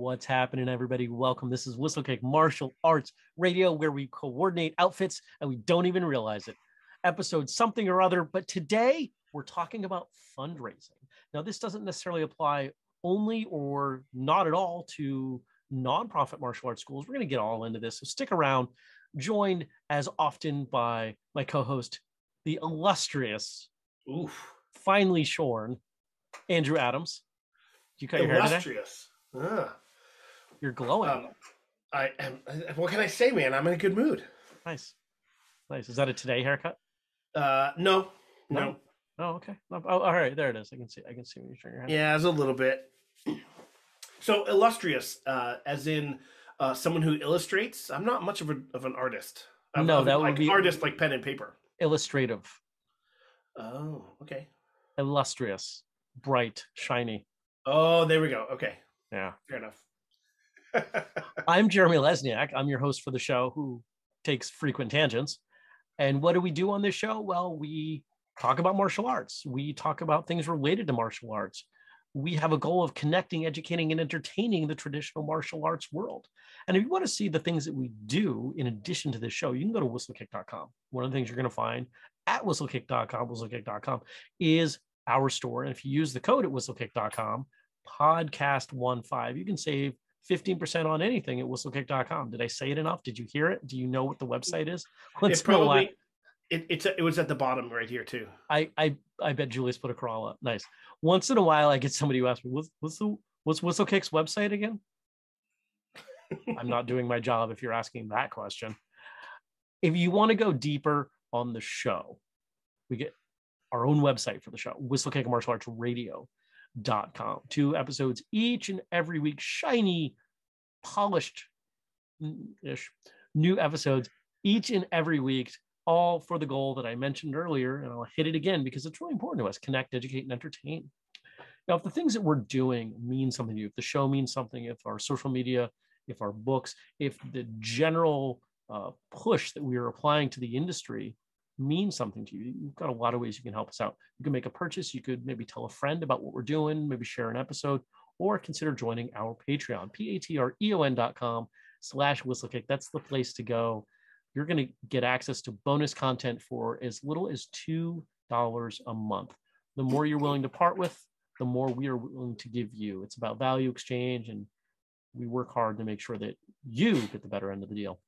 What's happening, everybody? Welcome. This is Whistlekick Martial Arts Radio, where we coordinate outfits and we don't even realize it. Episode something or other. But today we're talking about fundraising. Now, this doesn't necessarily apply only or not at all to nonprofit martial arts schools. We're going to get all into this. So stick around. Joined as often by my co host, the illustrious, Oof. finely shorn Andrew Adams. Did you cut your hair today? Illustrious. Ah. You're glowing. Um, I am. What can I say, man? I'm in a good mood. Nice. Nice. Is that a today haircut? Uh, no, no. No. Oh, okay. Oh, all right. There it is. I can see. I can see when you turn your head. Yeah, it's a little bit. So illustrious, uh, as in uh, someone who illustrates. I'm not much of, a, of an artist. I'm, No, that would like be- artist, like pen and paper. Illustrative, Oh, okay. illustrious, bright, shiny. Oh, there we go. Okay, Yeah. fair enough. I'm Jeremy Lesniak. I'm your host for the show who takes frequent tangents. And what do we do on this show? Well, we talk about martial arts. We talk about things related to martial arts. We have a goal of connecting, educating, and entertaining the traditional martial arts world. And if you want to see the things that we do in addition to this show, you can go to whistlekick.com. One of the things you're going to find at whistlekick.com, whistlekick.com is our store. And if you use the code at whistlekick.com, podcast15, you can save 15% on anything at whistlekick.com. Did I say it enough? Did you hear it? Do you know what the website is? Once it probably. It, it's it was at the bottom right here too. I I I bet Julius put a crawl up. Nice. Once in a while, I get somebody who asks me, "What's what's the what's Whistlekick's website again?" I'm not doing my job if you're asking that question. If you want to go deeper on the show, we get our own website for the show, Whistlekick Martial Arts Radio.com. Two episodes each and every week, shiny, polished ish new episodes each and every week all for the goal that I mentioned earlier, and I'll hit it again because it's really important to us connect, educate, and entertain. Now, if the things that we're doing mean something to you, if the show means something, if our social media, if our books, if the general uh, push that we are applying to the industry means something to you, you've got a lot of ways you can help us out. You can make a purchase, you could maybe tell a friend about what we're doing, maybe share an episode, or consider joining our Patreon, P-A-T-R-E-O-N dot com slash whistlekick. That's the place to go you're going to get access to bonus content for as little as $2 a month. The more you're willing to part with, the more we are willing to give you. It's about value exchange, and we work hard to make sure that you get the better end of the deal.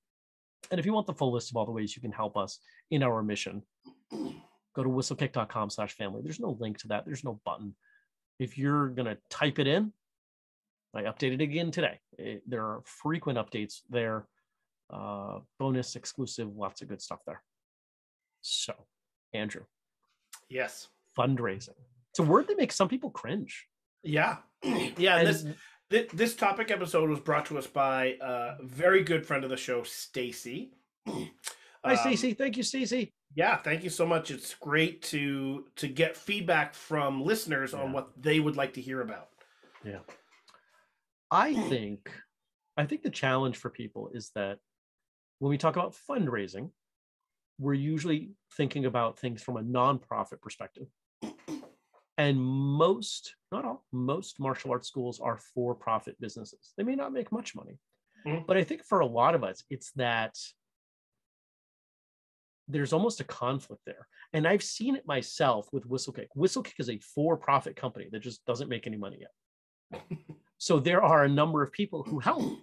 And if you want the full list of all the ways you can help us in our mission, go to whistlekick.com slash family. There's no link to that. There's no button. If you're going to type it in, I updated it again today. It- there are frequent updates there uh, bonus exclusive, lots of good stuff there. So, Andrew, Yes. fundraising. It's a word that makes some people cringe. Yeah. yeah. And this Th- this topic episode was brought to us by a very good friend of the show, Stacy. hi, Um, Stacey. Thank you, Stacy. Yeah, thank you so much. It's great to to get feedback from listeners Yeah. on what they would like to hear about. Yeah, I think, I think the challenge for people is that when we talk about fundraising, we're usually thinking about things from a nonprofit perspective. And most, not all, most martial arts schools are for profit businesses. They may not make much money. Mhm. But I think for a lot of us, it's that there's almost a conflict there. And I've seen it myself with Whistlekick. Whistlekick is a for profit company that just doesn't make any money yet. so there are a number of people who help.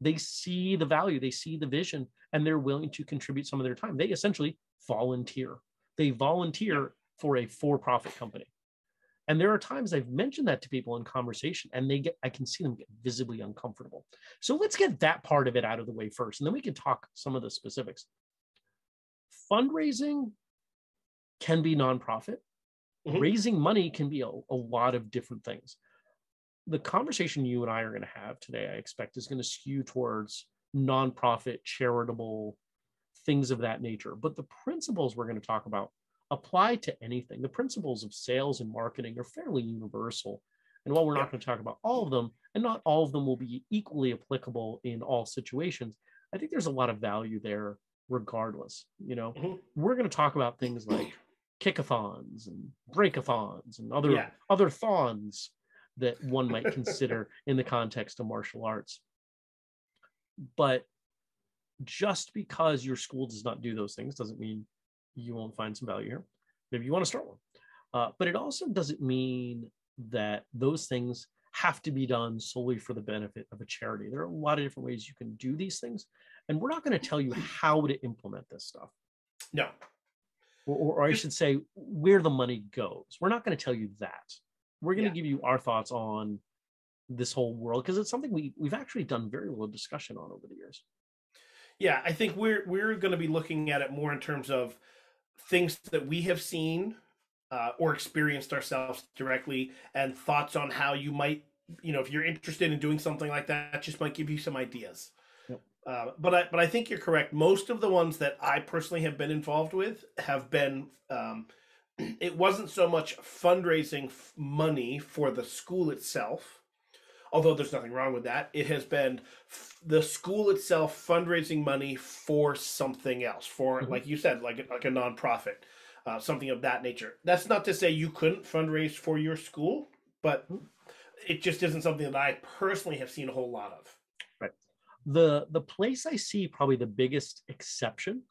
They see the value, they see the vision, and they're willing to contribute some of their time. They essentially volunteer. They volunteer for a for profit company. And there are times I've mentioned that to people in conversation, and they get, I can see them get visibly uncomfortable. So let's get that part of it out of the way first, and then we can talk some of the specifics. Fundraising can be nonprofit. Mhm. Raising money can be a, a lot of different things. The conversation you and I are going to have today, I expect, is going to skew towards nonprofit, charitable things of that nature. But the principles we're going to talk about apply to anything. The principles of sales and marketing are fairly universal. And while we're not going to talk about all of them, and not all of them will be equally applicable in all situations, I think there's a lot of value there regardless. You know, Mhm. we're going to talk about things like kickathons and breakathons and other Yeah. other thons that one might consider in the context of martial arts. But just because your school does not do those things doesn't mean you won't find some value here. Maybe you want to start one. Uh, but it also doesn't mean that those things have to be done solely for the benefit of a charity. There are a lot of different ways you can do these things. And we're not going to tell you how to implement this stuff. No. Or, or I should say, where the money goes. We're not going to tell you that. We're going to yeah. give you our thoughts on this whole world because it's something we, we've actually done very little discussion on over the years. Yeah, I think we're we're going to be looking at it more in terms of things that we have seen uh, or experienced ourselves directly, and thoughts on how you might, you know, if you're interested in doing something like that, just might give you some ideas. Yep. Uh, but I but I think you're correct. Most of the ones that I personally have been involved with have been. Um, it wasn't so much fundraising money for the school itself although there's nothing wrong with that. It has been f- the school itself fundraising money for something else, for mm-hmm. like you said, like a, like a nonprofit, uh, something of that nature. That's not to say you couldn't fundraise for your school, but mm-hmm. it just isn't something that I personally have seen a whole lot of. Right. The the place I see probably the biggest exception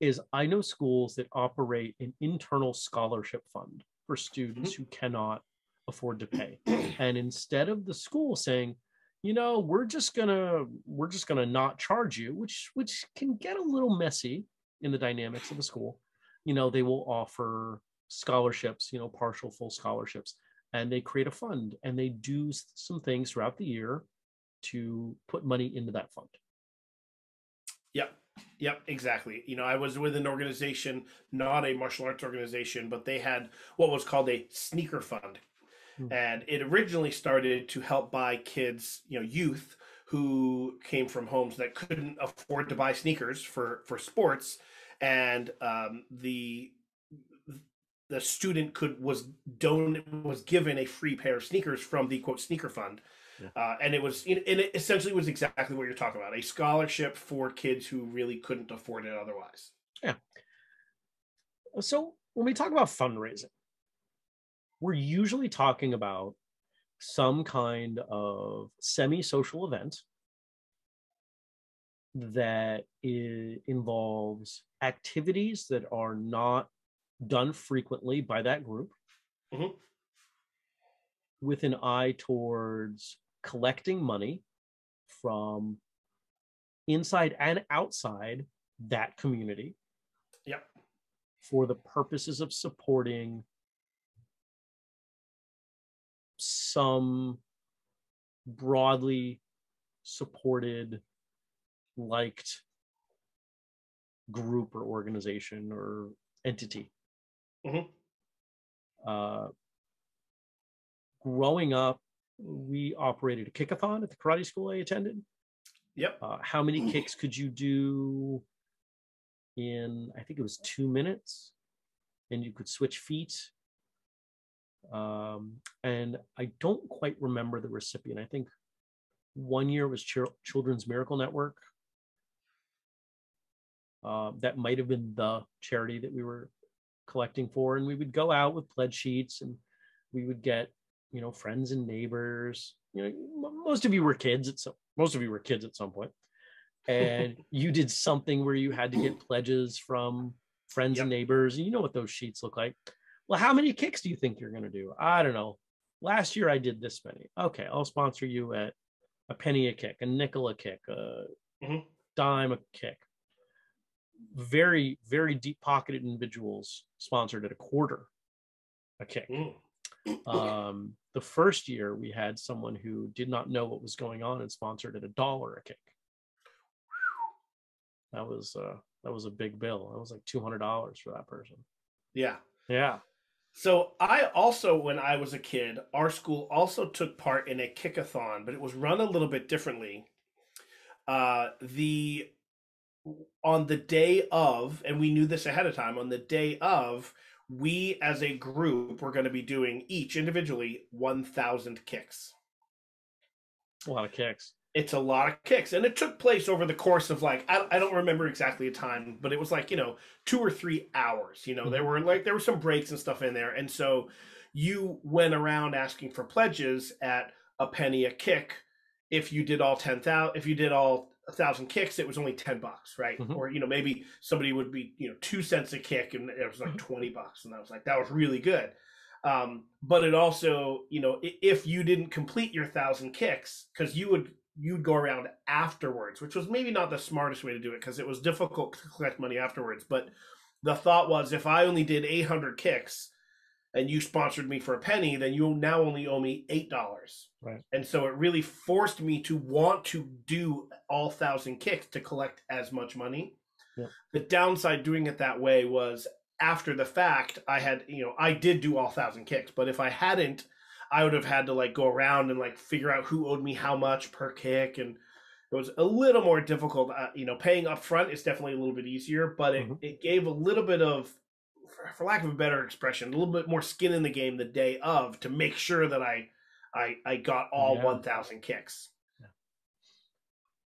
is I know schools that operate an internal scholarship fund for students mm-hmm. who cannot afford to pay. and instead of the school saying, you know, we're just gonna we're just gonna not charge you, which which can get a little messy in the dynamics of the school. You know, they will offer scholarships, you know, partial full scholarships, and they create a fund and they do some things throughout the year to put money into that fund. Yep. Yep, exactly. You know, I was with an organization, not a martial arts organization, but they had what was called a sneaker fund. Hmm. And it originally started to help buy kids, you know, youth who came from homes that couldn't afford to buy sneakers for for sports, and um, the the student could was don was given a free pair of sneakers from the quote sneaker fund. Yeah. Uh, and it was and it essentially was exactly what you're talking about a scholarship for kids who really couldn't afford it otherwise yeah so when we talk about fundraising we're usually talking about some kind of semi-social event that involves activities that are not done frequently by that group mm-hmm. with an eye towards collecting money from inside and outside that community yep. for the purposes of supporting some broadly supported, liked group or organization or entity. Mm-hmm. Uh, growing up, we operated a kickathon at the karate school I attended. Yep. Uh, how many kicks could you do in, I think it was two minutes? And you could switch feet um, and I don't quite remember the recipient. I think one year was Ch- Children's Miracle Network. Uh, that might have been the charity that we were collecting for, and we would go out with pledge sheets, and we would get, you know, friends and neighbors. You know, most of you were kids at some. Most of you were kids at some point, and you did something where you had to get pledges from friends yep. and neighbors. And you know what those sheets look like well, how many kicks do you think you're going to do? I don't know. Last year I did this many. Okay, I'll sponsor you at a penny a kick, a nickel a kick, a mm-hmm. dime a kick. Very, very deep pocketed individuals sponsored at a quarter a kick. Mm. Um, the first year we had someone who did not know what was going on and sponsored at a dollar a kick. That was uh, that was a big bill. That was like two hundred dollars for that person. Yeah, yeah. So I also, when I was a kid, our school also took part in a kickathon, but it was run a little bit differently. Uh, the on the day of, and we knew this ahead of time. On the day of, we as a group were going to be doing each individually one thousand kicks. A lot of kicks. It's a lot of kicks and it took place over the course of like I, I don't remember exactly a time but it was like you know two or three hours you know mm-hmm. there were like there were some breaks and stuff in there and so you went around asking for pledges at a penny a kick if you did all 10,000 if you did all a thousand kicks it was only 10 bucks right mm-hmm. or you know maybe somebody would be you know two cents a kick and it was like mm-hmm. 20 bucks and i was like that was really good um, but it also you know if you didn't complete your thousand kicks because you would you'd go around afterwards which was maybe not the smartest way to do it because it was difficult to collect money afterwards but the thought was if i only did 800 kicks and you sponsored me for a penny, then you now only owe me eight dollars. Right. And so it really forced me to want to do all thousand kicks to collect as much money. Yeah. The downside doing it that way was after the fact, I had, you know, I did do all thousand kicks, but if I hadn't, I would have had to like go around and like figure out who owed me how much per kick and it was a little more difficult. Uh, you know, paying up front is definitely a little bit easier, but it, mm-hmm. it gave a little bit of for lack of a better expression, a little bit more skin in the game the day of to make sure that I I I got all yeah. 1000 kicks.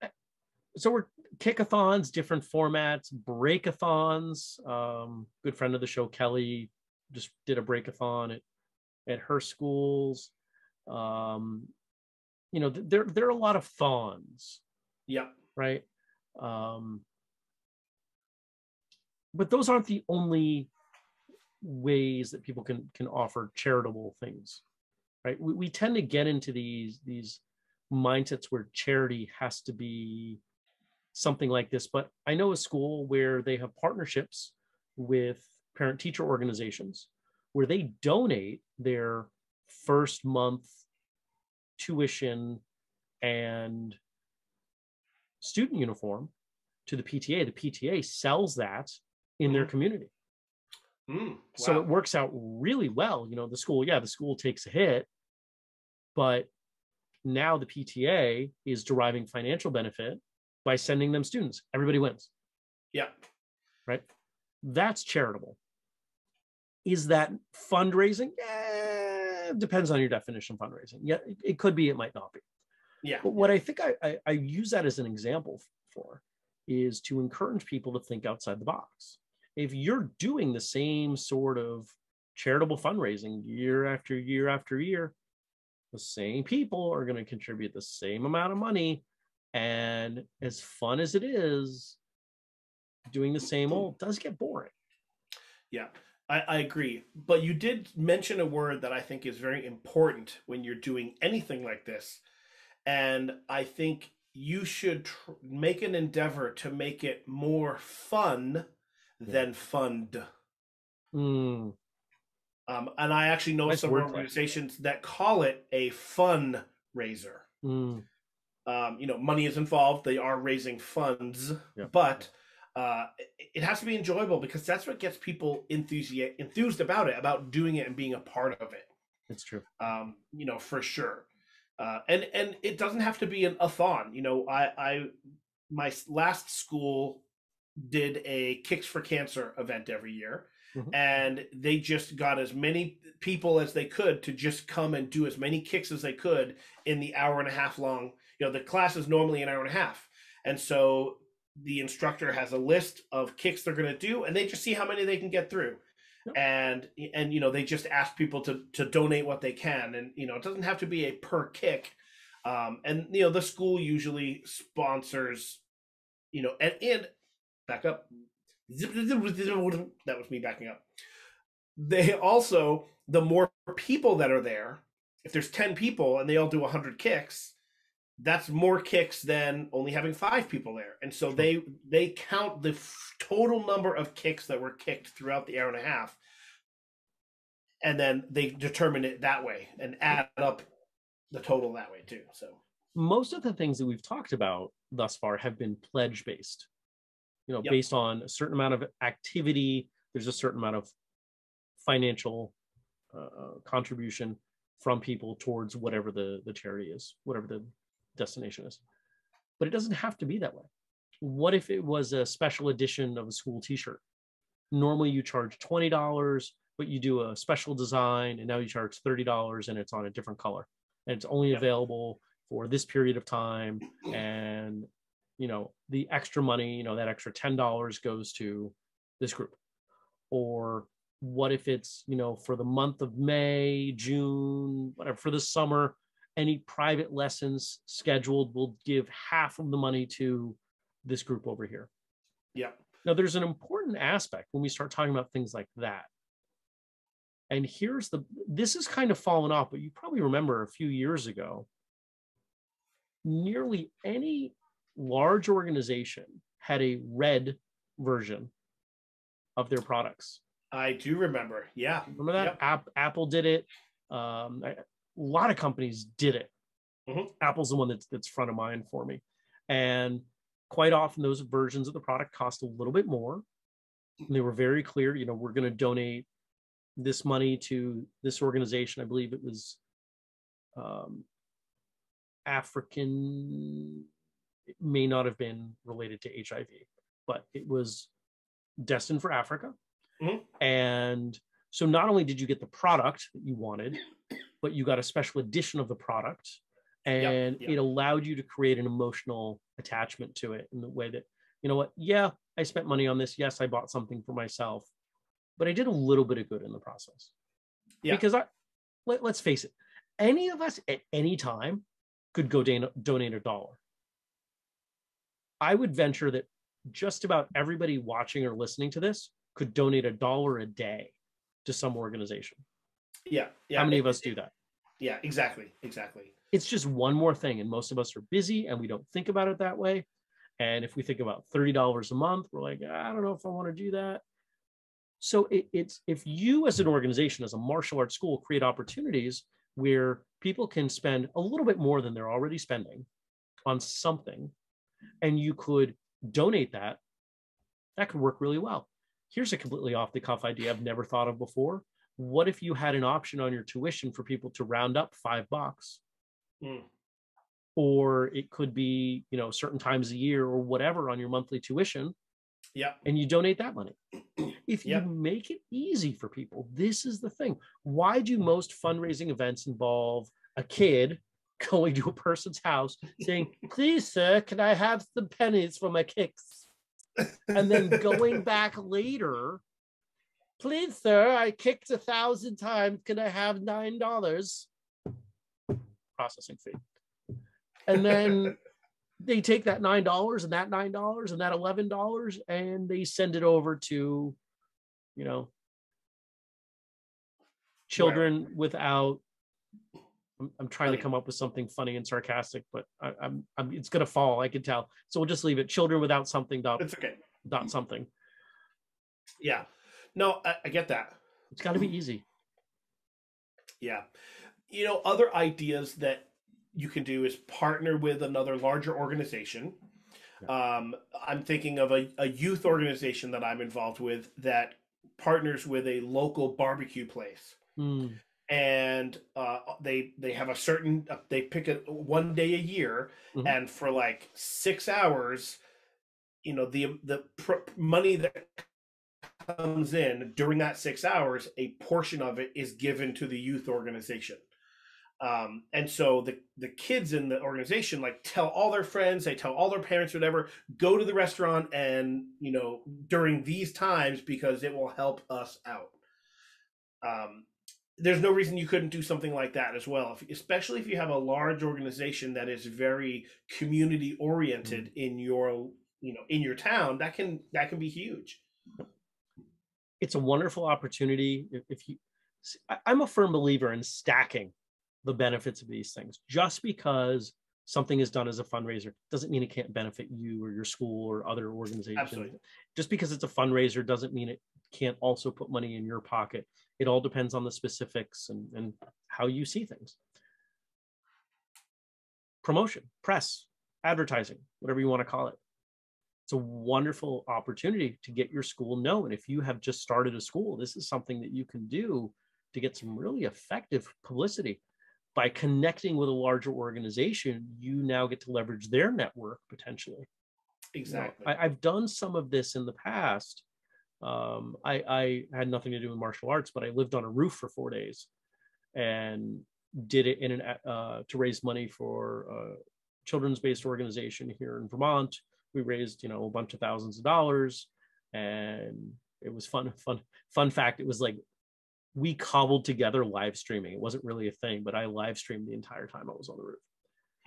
Yeah. So we're kickathons, different formats, breakathons. Um, good friend of the show, Kelly, just did a breakathon at at her schools. Um, you know, there there are a lot of thons. Yeah. Right. Um, but those aren't the only ways that people can can offer charitable things right we, we tend to get into these these mindsets where charity has to be something like this but i know a school where they have partnerships with parent teacher organizations where they donate their first month tuition and student uniform to the PTA. The PTA sells that in their mm-hmm. community. Mm, wow. So it works out really well. You know, the school, yeah, the school takes a hit, but now the PTA is deriving financial benefit by sending them students. Everybody wins. Yeah. Right. That's charitable. Is that fundraising? Eh, depends on your definition of fundraising. Yeah, it, could be, it might not be. Yeah. But what I think I, I, I use that as an example for is to encourage people to think outside the box if you're doing the same sort of charitable fundraising year after year after year, the same people are going to contribute the same amount of money. And as fun as it is, doing the same old does get boring. Yeah, I, I agree. But you did mention a word that I think is very important when you're doing anything like this. And I think you should tr- make an endeavor to make it more fun than fund. Mm. Um, and I actually know nice some organizations that call it a fun raiser. Mm. Um, you know, money is involved; they are raising funds, yeah. but uh, it has to be enjoyable because that's what gets people enthusi- enthused about it, about doing it and being a part of it. It's true. Um, you know, for sure. Uh, and and it doesn't have to be an a thon. You know, I I my last school did a Kicks for Cancer event every year. Mm-hmm. And they just got as many people as they could to just come and do as many kicks as they could in the hour and a half long. You know, the class is normally an hour and a half. And so the instructor has a list of kicks they're going to do, and they just see how many they can get through. Yep. And and you know they just ask people to to donate what they can, and you know it doesn't have to be a per kick. Um, and you know the school usually sponsors, you know, and and back up. That was me backing up. They also, the more people that are there, if there's 10 people and they all do 100 kicks, that's more kicks than only having five people there. And so they they count the f- total number of kicks that were kicked throughout the hour and a half. And then they determine it that way and add up the total that way too. So most of the things that we've talked about thus far have been pledge based you know yep. based on a certain amount of activity there's a certain amount of financial uh, uh, contribution from people towards whatever the the charity is whatever the destination is. But it doesn't have to be that way. What if it was a special edition of a school t-shirt? Normally you charge $20 but you do a special design and now you charge $30 and it's on a different color. And it's only available for this period of time and you know the extra money you know that extra $10 goes to this group. Or what if it's you know for the month of may june whatever for the summer any private lessons scheduled will give half of the money to this group over here yeah now there's an important aspect when we start talking about things like that and here's the this is kind of fallen off but you probably remember a few years ago nearly any large organization had a red version of their products I do remember. Yeah. Remember that? Yep. App, Apple did it. Um, a lot of companies did it. Mm-hmm. Apple's the one that's that's front of mind for me. And quite often those versions of the product cost a little bit more. And they were very clear, you know, we're going to donate this money to this organization. I believe it was um, African, it may not have been related to HIV, but it was destined for Africa. Mm-hmm. And so not only did you get the product that you wanted, but you got a special edition of the product and yep, yep. it allowed you to create an emotional attachment to it in the way that, you know what, yeah, I spent money on this. Yes, I bought something for myself, but I did a little bit of good in the process. Yeah. Because I, let, let's face it, any of us at any time could go donate a dollar. I would venture that just about everybody watching or listening to this could donate a dollar a day to some organization. Yeah. Yeah. How many of us do that? Yeah, exactly. Exactly. It's just one more thing. And most of us are busy and we don't think about it that way. And if we think about $30 a month, we're like, ah, I don't know if I want to do that. So it, it's if you as an organization, as a martial arts school, create opportunities where people can spend a little bit more than they're already spending on something, and you could donate that, that could work really well here's a completely off the cuff idea I've never thought of before. What if you had an option on your tuition for people to round up five bucks? Mm. Or it could be, you know, certain times a year or whatever on your monthly tuition. Yeah. And you donate that money. If you make it easy for people, this is the thing. Why do most fundraising events involve a kid going to a person's house saying, Please, sir, can I have some pennies for my kicks? and then going back later, please, sir, I kicked a thousand times. Can I have nine dollars? Processing fee. And then they take that nine dollars and that nine dollars and that eleven dollars and they send it over to, you know, children without I'm, I'm trying to come up with something funny and sarcastic, but I, I'm, I'm it's gonna fall. I can tell. So we'll just leave it. Children without something. Dot, it's okay. Dot something. Yeah. No, I, I get that. It's got to be easy. Yeah. You know, other ideas that you can do is partner with another larger organization. Yeah. Um, I'm thinking of a, a youth organization that I'm involved with that partners with a local barbecue place. Mm and uh, they they have a certain uh, they pick it one day a year mm-hmm. and for like six hours you know the the pr- money that comes in during that six hours a portion of it is given to the youth organization um, and so the the kids in the organization like tell all their friends they tell all their parents whatever go to the restaurant and you know during these times because it will help us out um, there's no reason you couldn't do something like that as well, if, especially if you have a large organization that is very community oriented mm-hmm. in your you know in your town. That can that can be huge. It's a wonderful opportunity if you. I'm a firm believer in stacking the benefits of these things. Just because something is done as a fundraiser doesn't mean it can't benefit you or your school or other organizations. Absolutely. Just because it's a fundraiser doesn't mean it can't also put money in your pocket it all depends on the specifics and, and how you see things promotion press advertising whatever you want to call it it's a wonderful opportunity to get your school known if you have just started a school this is something that you can do to get some really effective publicity by connecting with a larger organization you now get to leverage their network potentially exactly you know, I, i've done some of this in the past um, I, I had nothing to do with martial arts, but I lived on a roof for four days. And did it in an uh, to raise money for a children's based organization here in Vermont. We raised you know a bunch of thousands of dollars, and it was fun. Fun fun fact: it was like we cobbled together live streaming. It wasn't really a thing, but I live streamed the entire time I was on the roof.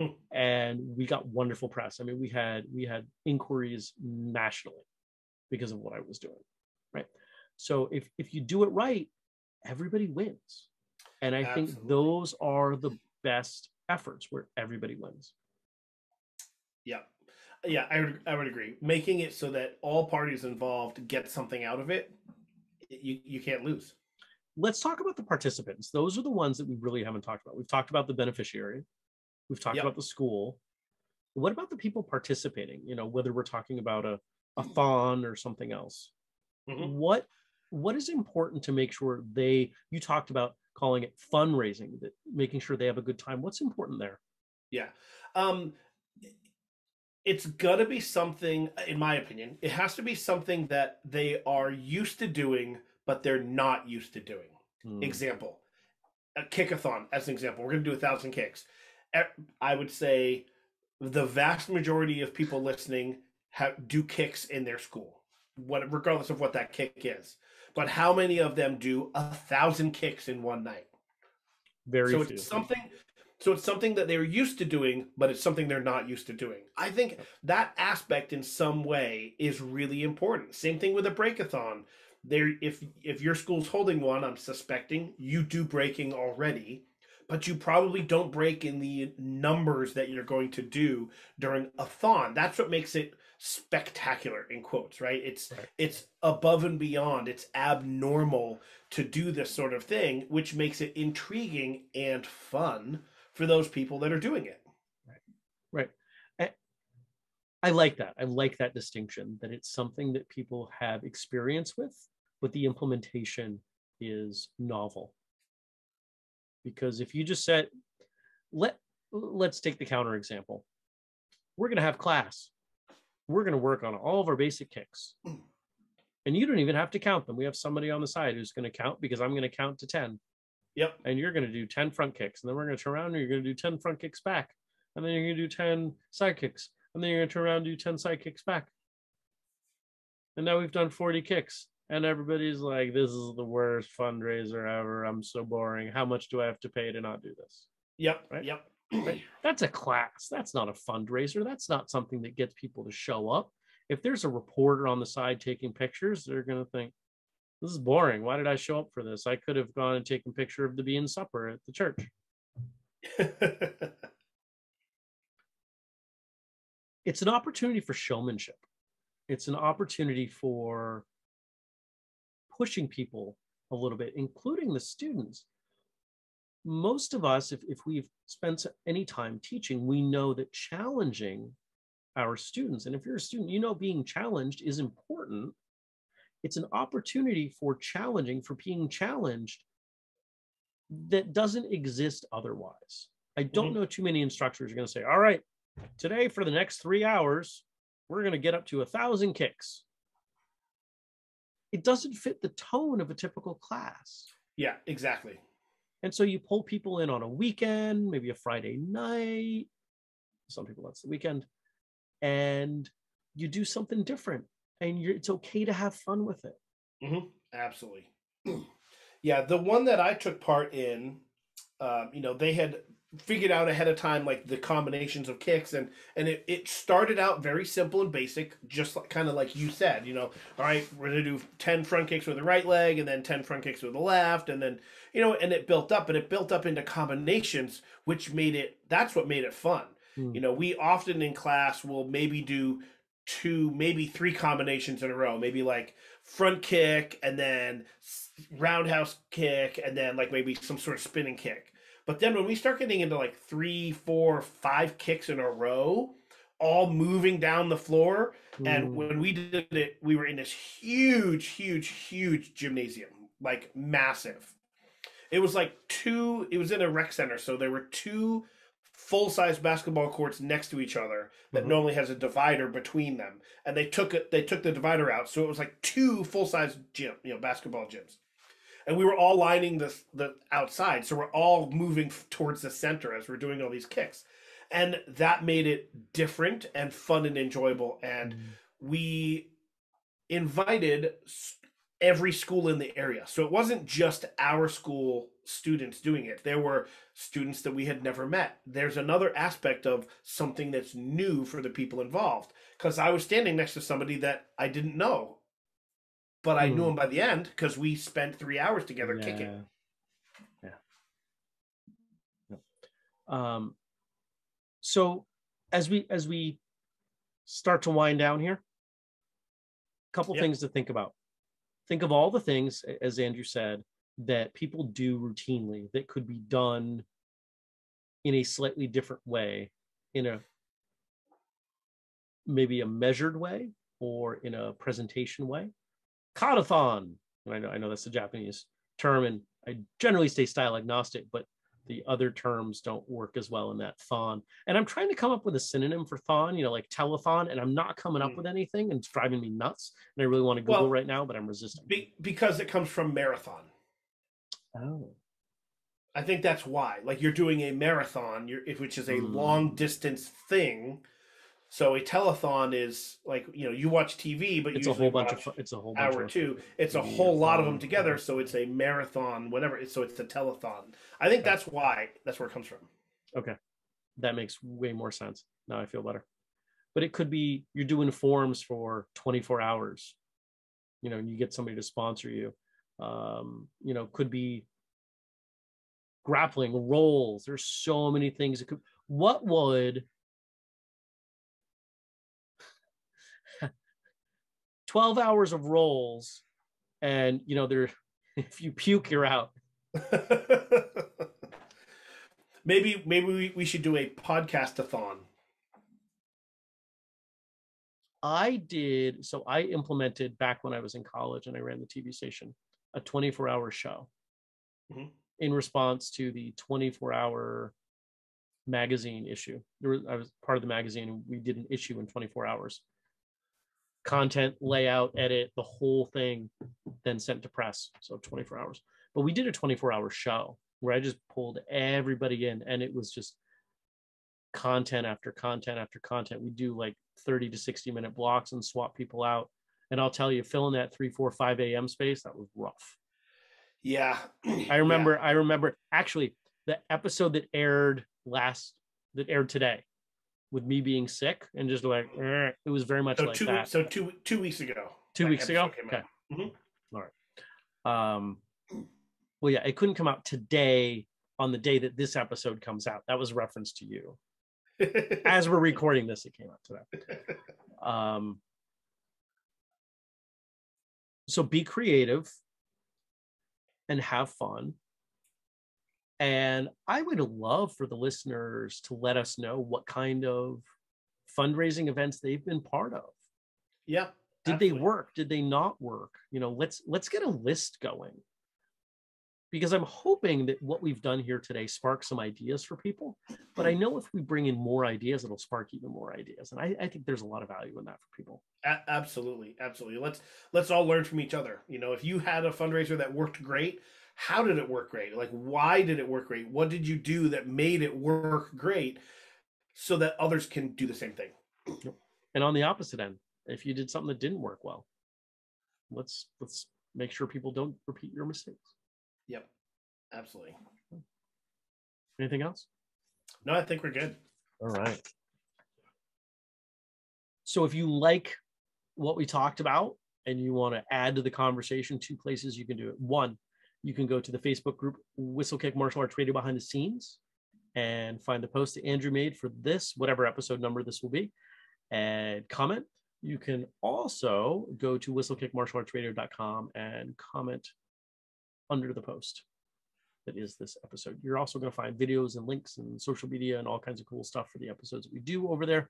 Hmm. and we got wonderful press. I mean, we had we had inquiries nationally because of what I was doing. Right. So if if you do it right, everybody wins. And I Absolutely. think those are the best efforts where everybody wins. Yeah. Yeah, I would I would agree. Making it so that all parties involved get something out of it, you you can't lose. Let's talk about the participants. Those are the ones that we really haven't talked about. We've talked about the beneficiary. We've talked yep. about the school. What about the people participating? You know, whether we're talking about a a thon or something else. Mm-hmm. What what is important to make sure they you talked about calling it fundraising that making sure they have a good time what's important there yeah um it's to be something in my opinion it has to be something that they are used to doing but they're not used to doing hmm. example a kickathon as an example we're going to do a thousand kicks i would say the vast majority of people listening have, do kicks in their school what regardless of what that kick is but how many of them do a thousand kicks in one night? Very so few. it's something so it's something that they're used to doing, but it's something they're not used to doing. I think that aspect in some way is really important. Same thing with a breakathon. There if if your school's holding one, I'm suspecting you do breaking already but you probably don't break in the numbers that you're going to do during a thon. That's what makes it spectacular in quotes, right? It's right. it's above and beyond. It's abnormal to do this sort of thing, which makes it intriguing and fun for those people that are doing it. Right. Right. I like that. I like that distinction that it's something that people have experience with, but the implementation is novel because if you just said let let's take the counter example we're going to have class we're going to work on all of our basic kicks mm. and you don't even have to count them we have somebody on the side who's going to count because i'm going to count to 10 yep. And you're going to do 10 front kicks and then we're going to turn around and you're going to do 10 front kicks back and then you're going to do 10 side kicks and then you're going to turn around and do 10 side kicks back. And now we've done 40 kicks and everybody's like this is the worst fundraiser ever. I'm so boring. How much do i have to pay to not do this? Yep right? yep. Right? that's a class. That's not a fundraiser. That's not something that gets people to show up. If there's a reporter on the side taking pictures they're going to think this is boring why did i show up for this i could have gone and taken a picture of the bean supper at the church it's an opportunity for showmanship it's an opportunity for pushing people a little bit, including the students. Most of us, if, if we've spent any time teaching, we know that challenging our students, and if you're a student, you know being challenged is important. It's an opportunity for challenging, for being challenged that doesn't exist otherwise. I don't mm-hmm. know too many instructors are going to say, all right, today for the next three hours, we're going to get up to a thousand kicks it doesn't fit the tone of a typical class. Yeah, exactly. And so you pull people in on a weekend, maybe a Friday night. Some people that's the weekend, and you do something different, and it's okay to have fun with it. Mm-hmm. Absolutely. yeah, the one that I took part in, um, you know, they had figured out ahead of time like the combinations of kicks and and it, it started out very simple and basic just like, kind of like you said you know all right we're gonna do 10 front kicks with the right leg and then 10 front kicks with the left and then you know and it built up and it built up into combinations which made it that's what made it fun hmm. you know we often in class will maybe do two maybe three combinations in a row maybe like front kick and then roundhouse kick and then like maybe some sort of spinning kick but then when we start getting into like three, four, five kicks in a row, all moving down the floor, mm. and when we did it, we were in this huge, huge, huge gymnasium, like massive. It was like two. It was in a rec center, so there were two full size basketball courts next to each other that mm-hmm. normally has a divider between them, and they took it. They took the divider out, so it was like two full size gym, you know, basketball gyms and we were all lining the the outside, so we're all moving towards the center as we're doing all these kicks, and that made it different and fun and enjoyable. And mm. we invited every school in the area, so it wasn't just our school students doing it. There were students that we had never met. There's another aspect of something that's new for the people involved because I was standing next to somebody that I didn't know but I knew hmm. him by the end because we spent three hours together yeah. kicking. Yeah. Um, so as we as we start to wind down here, a couple yep. things to think about. Think of all the things, as Andrew said, that people do routinely that could be done in a slightly different way, in a maybe a measured way or in a presentation way Katathon. I know, I know that's the Japanese term, and I generally stay style agnostic, but the other terms don't work as well in that thon. And I'm trying to come up with a synonym for thon, you know, like telethon, and I'm not coming up mm. with anything, and it's driving me nuts. And I really want to Google well, right now, but I'm resisting. Be, because it comes from marathon. Oh. I think that's why. Like you're doing a marathon, which is a mm. long distance thing so a telethon is like you know you watch TV, but it's a whole bunch of it's a whole hour two. It's a whole lot of them together, so it's a marathon, whatever. So it's a telethon. I think that's why that's where it comes from. Okay, that makes way more sense. Now I feel better. But it could be you're doing forms for 24 hours, you know, and you get somebody to sponsor you. Um, you know, could be grappling rolls. There's so many things. It could. What would 12 hours of rolls and you know they're if you puke you're out maybe maybe we, we should do a podcast-a-thon i did so i implemented back when i was in college and i ran the tv station a 24 hour show mm-hmm. in response to the 24 hour magazine issue there was, i was part of the magazine we did an issue in 24 hours content, layout, edit, the whole thing, then sent to press. So 24 hours. But we did a 24 hour show where I just pulled everybody in and it was just content after content after content. We do like 30 to 60 minute blocks and swap people out. And I'll tell you, filling that 3, 4, 5 a.m. space, that was rough. Yeah. I remember, yeah. I remember actually the episode that aired last, that aired today with me being sick and just like eh, it was very much so like two, that. So two two weeks ago. Two weeks ago. Okay. Mm-hmm. All right. Um. Well, yeah, it couldn't come out today on the day that this episode comes out. That was reference to you. As we're recording this, it came out today. Um. So be creative and have fun and I would love for the listeners to let us know what kind of fundraising events they've been part of. Yeah. Did absolutely. they work? Did they not work? You know, let's let's get a list going. Because I'm hoping that what we've done here today sparks some ideas for people. But I know if we bring in more ideas, it'll spark even more ideas. And I, I think there's a lot of value in that for people. A- absolutely. Absolutely. Let's let's all learn from each other. You know, if you had a fundraiser that worked great, how did it work great? Like, why did it work great? What did you do that made it work great so that others can do the same thing? And on the opposite end, if you did something that didn't work well, let's let's make sure people don't repeat your mistakes. Yep. Absolutely. Anything else? No, I think we're good. All right. So if you like what we talked about and you want to add to the conversation, two places you can do it. One, you can go to the Facebook group Whistlekick Martial Arts Radio Behind the Scenes and find the post that Andrew made for this, whatever episode number this will be, and comment. You can also go to whistlekickmartialartsradio.com and comment under the post that is this episode. You're also going to find videos and links and social media and all kinds of cool stuff for the episodes that we do over there.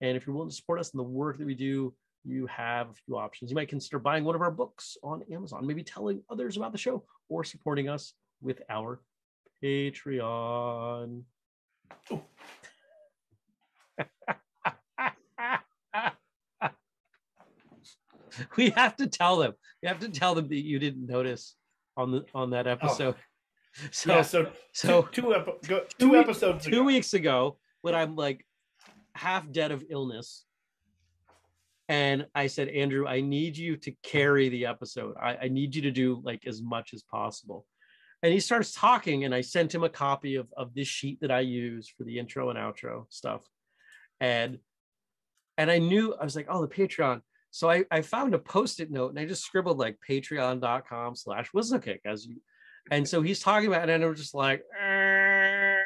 And if you're willing to support us in the work that we do, you have a few options. You might consider buying one of our books on Amazon, maybe telling others about the show, or supporting us with our Patreon. we have to tell them. We have to tell them that you didn't notice on the on that oh. episode. Oh. So yeah, so so two two, epi- go, two two episodes two ago. weeks ago when I'm like half dead of illness. And I said, Andrew, I need you to carry the episode. I, I need you to do like as much as possible. And he starts talking, and I sent him a copy of, of this sheet that I use for the intro and outro stuff. And and I knew I was like, oh, the Patreon. So I, I found a post-it note and I just scribbled like patreon.com slash whistlekick as you and so he's talking about it, and I'm just like,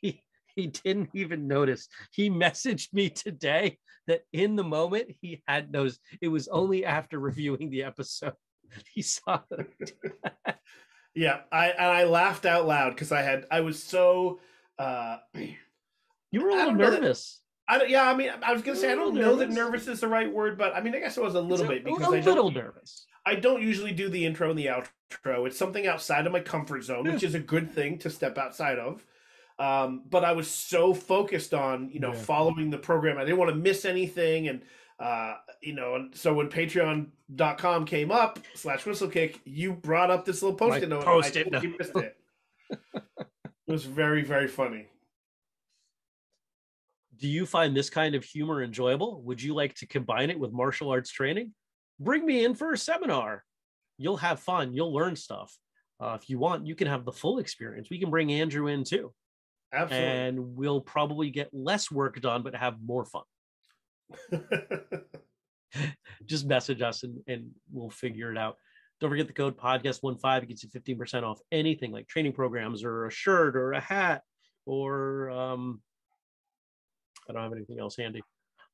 he he didn't even notice. He messaged me today that in the moment he had those. It was only after reviewing the episode that he saw it. Yeah, I and I laughed out loud because I had I was so uh You were a little nervous. I don't yeah, I mean I was gonna say I don't know that nervous. is the right word, but I mean I guess it was a little It's bit because a I little nervous. I don't usually do the intro and the outro. It's something outside of my comfort zone, which is a good thing to step outside of. Um, but I was so focused on, you know, Yeah. following the program. I didn't want to miss anything. And, uh, you know, and so when patreon.com came up slash whistlekick, you brought up this little post-it My note. Post-it and I totally missed it. it was very, very funny. Do you find this kind of humor enjoyable? Would you like to combine it with martial arts training? Bring me in for a seminar. You'll have fun. You'll learn stuff. Uh, if you want, you can have the full experience. We can bring Andrew in too. Absolutely. and we'll probably get less work done but have more fun just message us and, and we'll figure it out don't forget the code podcast 15 it gets you 15% off anything like training programs or a shirt or a hat or um i don't have anything else handy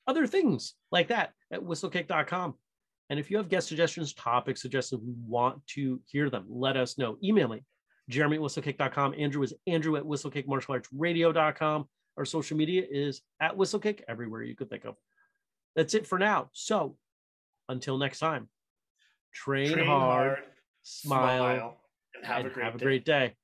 other things like that at whistlekick.com and if you have guest suggestions topic suggestions we want to hear them let us know email me Jeremy at whistlekick.com. Andrew is Andrew at whistlekickmartialartsradio.com. Our social media is at whistlekick everywhere you could think of. That's it for now. So until next time, train, Train hard, hard, smile, and have and a great have a great day.